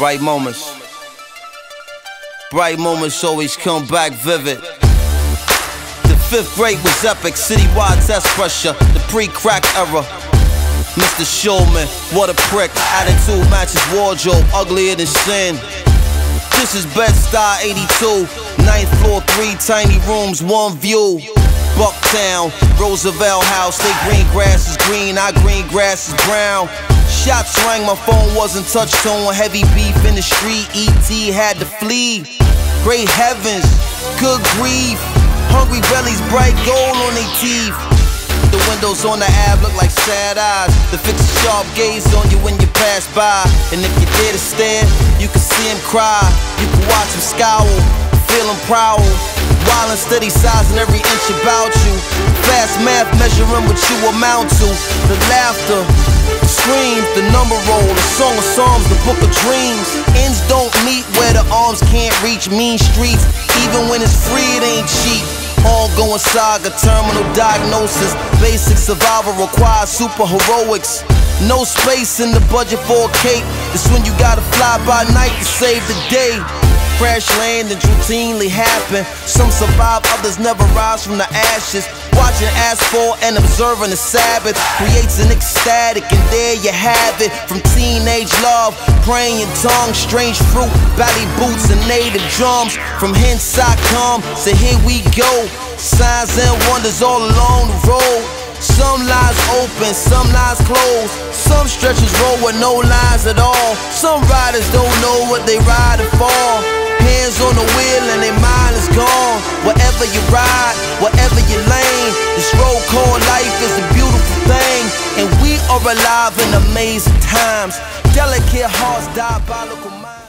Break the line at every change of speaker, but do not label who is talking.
Bright moments. Bright moments always come back vivid. The fifth grade was epic, citywide test pressure, the pre-crack era. Mr. Shulman, what a prick. Attitude matches wardrobe, uglier than sin. This is Bed-Stuy 82, ninth floor, three tiny rooms, one view. Bucktown, Roosevelt House, they green grass is green, our green grass is brown. Shots rang, my phone wasn't touch tone. Heavy beef in the street, ET had to flee. Great heavens, good grief. Hungry bellies, bright gold on their teeth. The windows on the Ave look like sad eyes. The fix a sharp gaze on you when you pass by. And if you dare to stare, you can see him cry. You can watch him scowl, feel him prowl. Wild and steady sizing every inch about you. Fast math measuring what you amount to. The laughter, the the number roll, the song of psalms, the book of dreams. Ends don't meet where the arms can't reach. Mean streets, even when it's free, it ain't cheap. Ongoing saga, terminal diagnosis. Basic survival requires super heroics. No space in the budget for a cape. It's when you gotta fly by night to save the day. Crash landings routinely happen. Some survive, others never rise from the ashes. Watching asphalt and observing the Sabbath creates an ecstatic, and there you have it. From teenage love, praying tongues, strange fruit, ballet boots, and native drums. From hence I come, so here we go. Signs and wonders all along the road. Some lies open, some lies closed. Some stretches roll with no lines at all. Some riders don't know what they riding for. Wherever you ride, wherever you lane, this road called life is a beautiful thing. And we are alive in amazing times. Delicate hearts, diabolical minds.